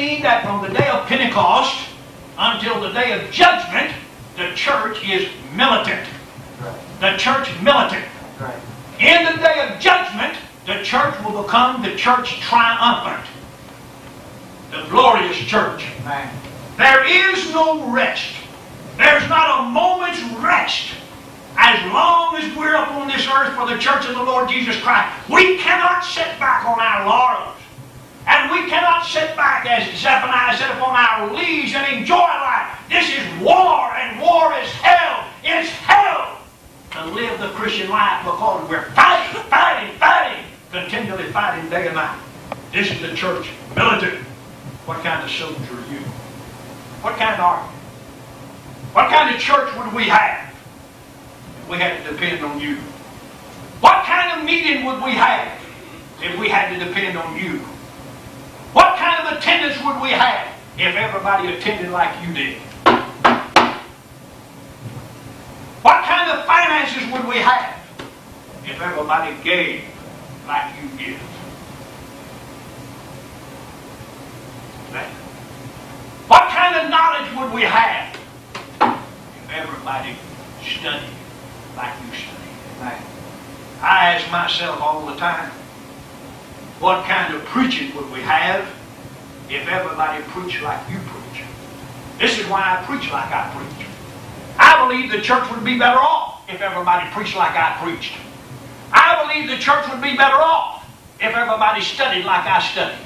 that from the day of Pentecost until the day of judgment, the church is militant. The church militant. In the day of judgment, the church will become the church triumphant. The glorious church. There is no rest. There's not a moment's rest as long as we're up on this earth for the church of the Lord Jesus Christ. We cannot sit back on our laurels. And we cannot sit back, as Zephaniah said, upon our leaves and enjoy life. This is war, and war is hell. It's hell to live the Christian life because we're fighting, fighting, fighting, continually fighting day and night. This is the church militant. What kind of soldier are you? What kind are you? What kind of church would we have if we had to depend on you? What kind of meeting would we have if we had to depend on you? What kind of attendance would we have if everybody attended like you did? What kind of finances would we have if everybody gave like you give? What kind of knowledge would we have if everybody studied like you studied? I ask myself all the time, what kind of preaching would we have if everybody preached like you preach? This is why I preach like I preach. I believe the church would be better off if everybody preached like I preached. I believe the church would be better off if everybody studied like I studied.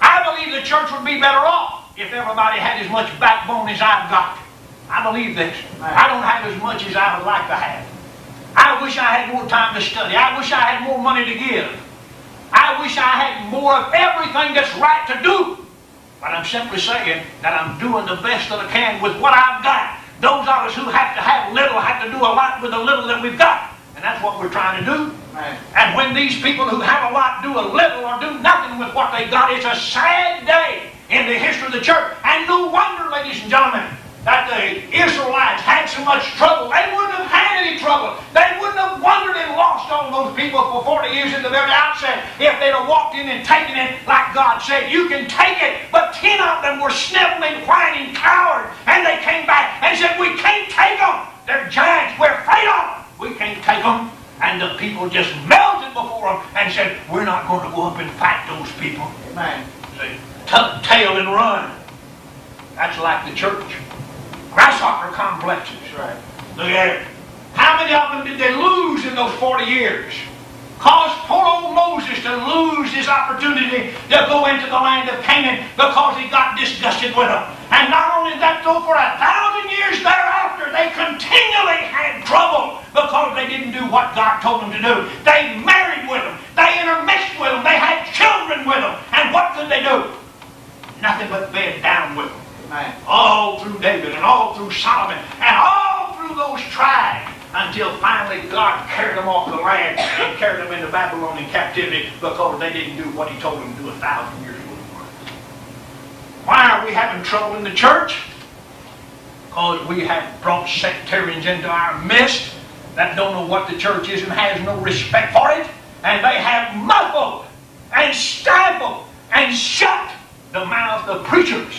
I believe the church would be better off if everybody had as much backbone as I've got. I believe this. I don't have as much as I would like to have. I wish I had more time to study. I wish I had more money to give. I wish I had more of everything that's right to do. But I'm simply saying that I'm doing the best that I can with what I've got. Those of us who have to have little have to do a lot with the little that we've got. And that's what we're trying to do. And when these people who have a lot do a little or do nothing with what they got, it's a sad day in the history of the church. And no wonder, ladies and gentlemen, that the Israelites had so much trouble. They wouldn't have had any trouble. They wouldn't have wandered and lost all those people for 40 years at the very outset if they'd have walked in and taken it like God said. You can take it. But 10 of them were sniveling, whining, coward. And they came back and said, We can't take them. They're giants. We're afraid of them. We can't take them. And the people just melted before them and said, We're not going to go up and fight those people. Amen. Say, tuck tail and run. That's like the church. Grasshopper complexes. Right. Look at it. How many of them did they lose in those 40 years? Caused poor old Moses to lose his opportunity to go into the land of Canaan because he got disgusted with them. And not only that, though, for a thousand years thereafter, they continually had trouble because they didn't do what God told them to do. They married with them. They intermixed with them. They had children with them. And what could they do? Nothing but bed down Amen. all through David and all through Solomon and all through those tribes until finally God carried them off the land and carried them into Babylon in captivity because they didn't do what he told them to do a thousand years ago. Why are we having trouble in the church? Because we have brought sectarians into our midst that don't know what the church is and has no respect for it. And they have muffled and stifled and shut the mouth of preachers.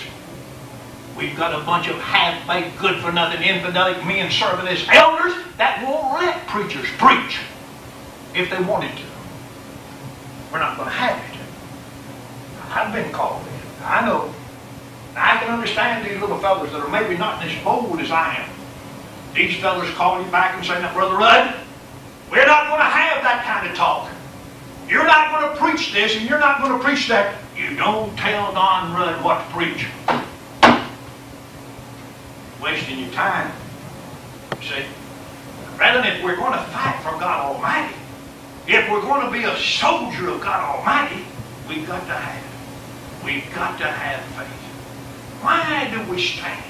We've got a bunch of half-baked, good-for-nothing, infidelic men serving as elders that won't let preachers preach if they wanted to. We're not going to have it. I've been called in. I know. I can understand these little fellows that are maybe not as bold as I am. These fellows call you back and say, now, Brother Rudd, we're not going to have that kind of talk. You're not going to preach this and you're not going to preach that. You don't tell Don Rudd what to preach wasting your time. See? Rather if we're going to fight for God Almighty, if we're going to be a soldier of God Almighty, we've got to have. We've got to have faith. Why do we stand?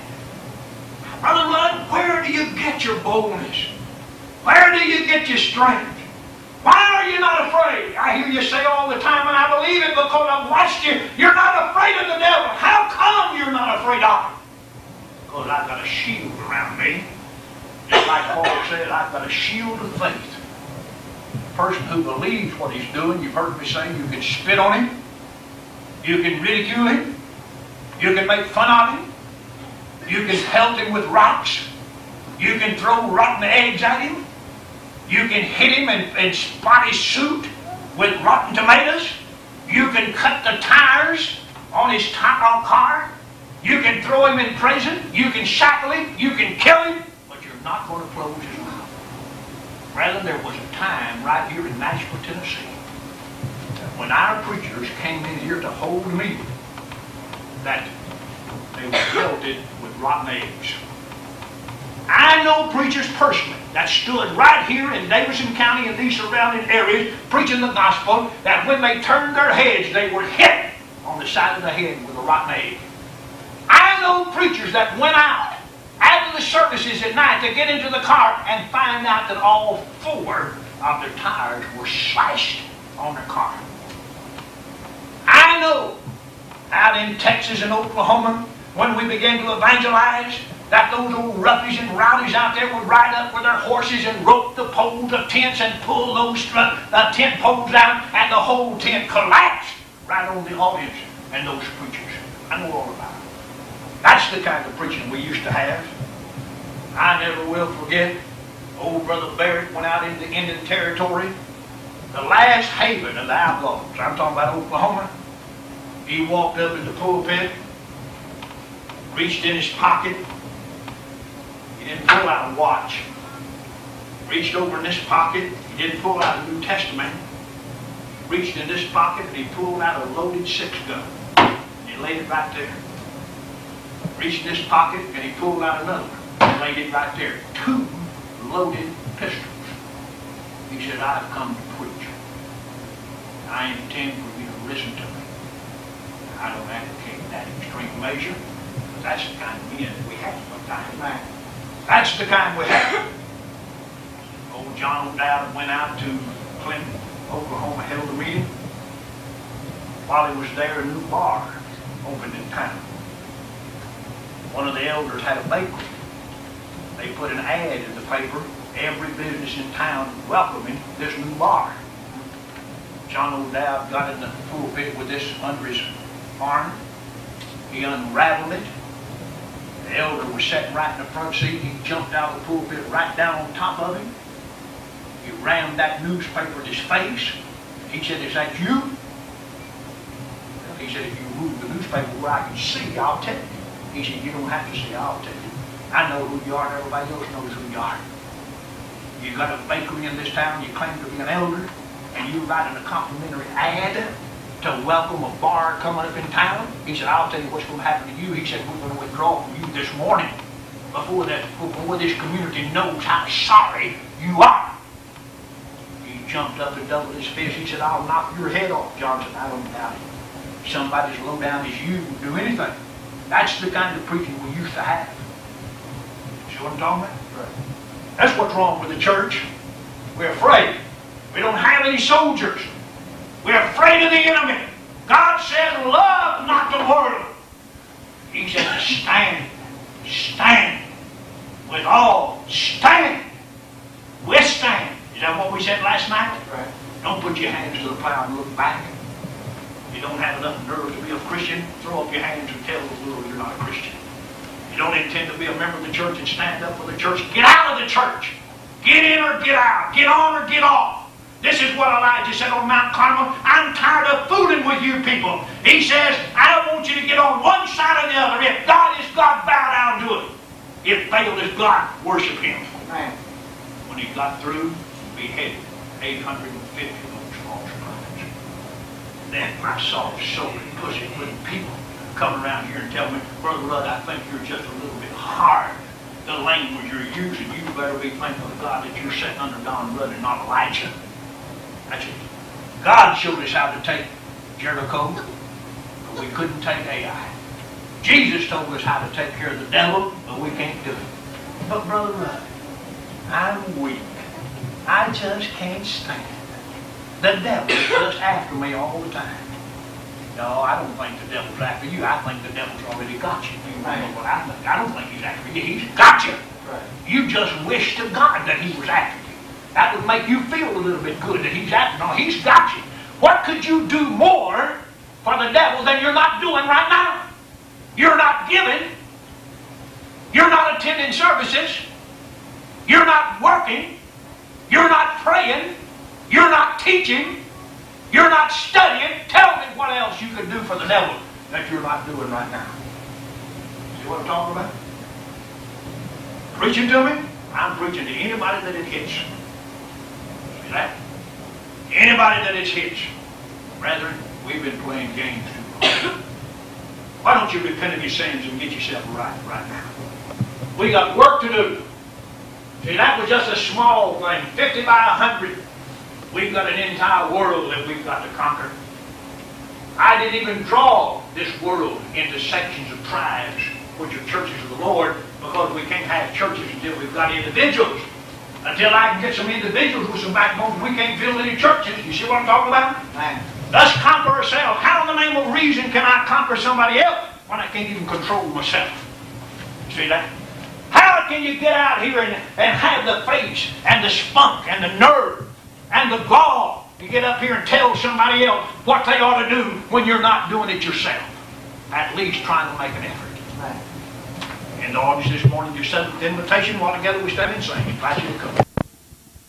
Brother Rudd, where do you get your boldness? Where do you get your strength? Why are you not afraid? I hear you say all the time, and I believe it because I've watched you. You're not afraid of the devil. How come you're not afraid of him? Because I've got a shield around me. Just like Paul said, I've got a shield of faith. A person who believes what he's doing, you've heard me say, you can spit on him, you can ridicule him, You can make fun of him. You can pelt him with rocks. You can throw rotten eggs at him. You can hit him and, and spot his suit with rotten tomatoes. You can cut the tires on his top car. You can throw him in prison. You can shackle him. You can kill him. But you're not going to close his mouth. Rather, there was a time right here in Nashville, Tennessee, when our preachers came in here to hold a meeting, that they were pelted with rotten eggs. I know preachers personally that stood right here in Davidson County and these surrounding areas preaching the gospel that when they turned their heads, they were hit on the side of the head with a rotten egg. I know preachers that went out after the services at night to get into the car and find out that all four of their tires were slashed on their car. I know out in Texas and Oklahoma when we began to evangelize that those old ruffies and rowdies out there would ride up with their horses and rope the poles of tents and pull those uh, tent poles out and the whole tent collapsed right on the audience and those preachers. I know all about it. That's the kind of preaching we used to have. I never will forget old Brother Barrett went out into Indian Territory, the last haven of the outlaws. I'm talking about Oklahoma. He walked up in the pulpit, reached in his pocket, he didn't pull out a watch. Reached over in this pocket, he didn't pull out a New Testament. Reached in this pocket and he pulled out a loaded six gun. He laid it right there. Reached in this pocket and he pulled out another and laid it right there. Two loaded pistols. He said, I've come to preach. I intend for you to listen to me. I don't advocate that extreme measure, but that's the kind of men we have sometimes. That's the kind we have. Old John O'Dowd went out to Clinton, Oklahoma, held a meeting. While he was there, a new bar opened in town. One of the elders had a bakery. They put an ad in the paper, every business in town welcoming this new bar. John O'Dowd got in the pulpit with this under his arm. He unraveled it the elder was sitting right in the front seat. He jumped out of the pulpit right down on top of him. He rammed that newspaper in his face. He said, Is that you? He said, If you move the newspaper where I can see, I'll tell you. He said, You don't have to see, I'll tell you. I know who you are, and everybody else knows who you are. You got a bakery in this town, you claim to be an elder, and you write a complimentary ad to welcome a bar coming up in town. He said, I'll tell you what's going to happen to you. He said, we're going to withdraw from you this morning before, that, before this community knows how sorry you are. He jumped up and doubled his fist. He said, I'll knock your head off. John said, I don't doubt it. Somebody as low down as you will do anything. That's the kind of preaching we used to have. See what I'm talking about? Right. That's what's wrong with the church. We're afraid. We don't have any soldiers. We're afraid of the enemy. God said, love not the world. He said, stand, stand. With all, stand. Withstand. Is that what we said last night? Right. Don't put your hands to the plow and look back. You don't have enough nerve to be a Christian, throw up your hands and tell the world you're not a Christian. You don't intend to be a member of the church and stand up for the church. Get out of the church. Get in or get out. Get on or get off. This is what Elijah said on Mount Carmel. I'm tired of fooling with you people. He says, I don't want you to get on one side or the other. If God is God, bow down to it. If Baal is God, worship him. When he got through, he beheaded 850 of those false prophets. I saw so many pussy people come around here and tell me, Brother Rudd, I think you're just a little bit hard. The language you're using, you better be thankful to God that you're sitting under Don Rudd and not Elijah. That's it. God showed us how to take Jericho, but we couldn't take Ai. Jesus told us how to take care of the devil, but we can't do it. But Brother Rudd, I'm weak. I just can't stand. The devil's just after me all the time. No, I don't think the devil's after you. I think the devil's already got you. You know what I think? I don't think he's after you. He's got you. Right. You just wish to God that he was after you. That would make you feel a little bit good that he's after. you. No, he's got you. What could you do more for the devil than you're not doing right now? You're not giving. You're not attending services. You're not working. You're not praying. You're not teaching. You're not studying. Tell me what else you can do for the devil that you're not doing right now. See what I'm talking about? Preaching to me? I'm preaching to anybody that it hits. See that? Anybody that it hits. Brethren, we've been playing games too long. Why don't you repent of your sins and get yourself right right now? We got work to do. See, that was just a small thing. 50 by 100. We've got an entire world that we've got to conquer. I didn't even draw this world into sections of tribes, which are churches of the Lord, because we can't have churches until we've got individuals. Until I can get some individuals with some backbone, we can't build any churches. You see what I'm talking about? Let's conquer ourselves. How in the name of reason can I conquer somebody else when I can't even control myself? See that? How can you get out here and, and have the face and the spunk and the nerve and the gall to get up here and tell somebody else what they ought to do when you're not doing it yourself? At least trying to make an effort. And the audience this morning, your seventh invitation, while together we stand and sing. Invite you to come.